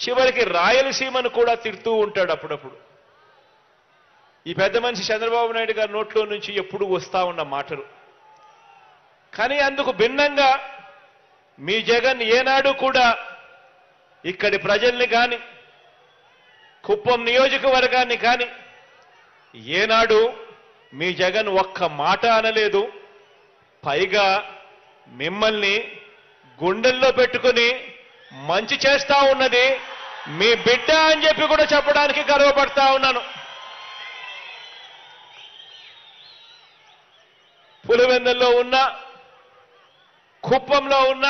చివరికి రాయలసీమను కూడా తిడుతూ ఉంటాడు అప్పుడప్పుడు. ఈ పెద్ద మనిషి చంద్రబాబు నాయుడు గారి నోట్లో నుంచి ఎప్పుడు వస్తా ఉన్న మాటలు. కానీ అందుకు భిన్నంగా మీ జగన్ ఏనాడు కూడా ఇక్కడి ప్రజల్ని కానీ కుప్పం నియోజకవర్గాన్ని కానీ ఏనాడు మీ జగన్ ఒక్క మాట అనలేదు. పైగా మిమ్మల్ని గుండెల్లో పెట్టుకుని మంచి చేస్తా ఉన్నది. మీ బిడ్డ అని చెప్పి కూడా చెప్పడానికి గర్వపడతా ఉన్నాను. పులివెందుల్లో ఉన్న కుప్పంలో ఉన్న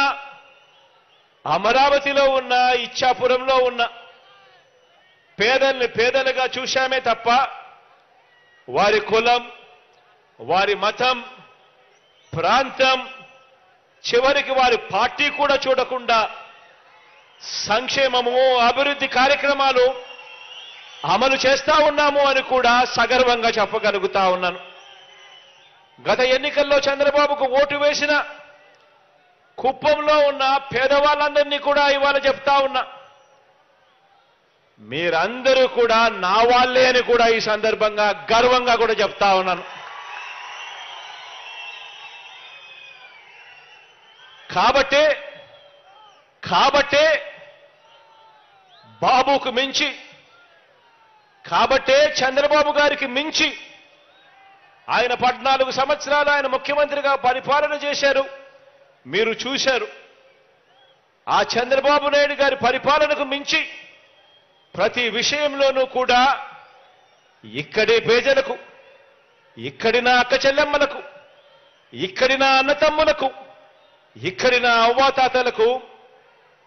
అమరావతిలో ఉన్న ఇచ్చాపురంలో ఉన్న పేదల్ని పేదలుగా చూశామే తప్ప వారి కులం వారి మతం ప్రాంతం చివరికి వారి పార్టీ కూడా చూడకుండా సంక్షేమము అభివృద్ధి కార్యక్రమాలు అమలు చేస్తా ఉన్నాము అని కూడా సగర్వంగా చెప్పగలుగుతా ఉన్నాను. గత ఎన్నికల్లో చంద్రబాబుకు ఓటు వేసిన కుప్పంలో ఉన్న పేదవాళ్ళందరినీ కూడా ఇవాళ చెప్తా ఉన్నా. మీరందరూ కూడా నా వాళ్ళే అని కూడా ఈ సందర్భంగా గర్వంగా కూడా చెప్తా ఉన్నాను. కాబట్టే కాబట్టే బాబుకు మించి కాబట్టే చంద్రబాబు గారికి మించి ఆయన పద్నాలుగు సంవత్సరాలు ఆయన ముఖ్యమంత్రిగా పరిపాలన చేశారు మీరు చూశారు. ఆ చంద్రబాబు నాయుడు గారి పరిపాలనకు మించి ప్రతి విషయంలోనూ కూడా ఇక్కడి పేదలకు ఇక్కడి నా అక్క చెల్లెమ్మలకు ఇక్కడి నా అన్నతమ్ములకు ఇక్కడి నా అవ్వాతాతలకు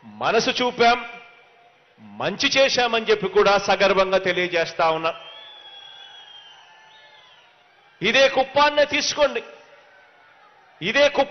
మనసు చూపాం. మంచి చేశామని చెప్పి కూడా సగర్వంగా తెలియజేస్తా ఉన్నా. ఇదే కుప్పాన్నే తీసుకోండి. ఇదే కుప్ప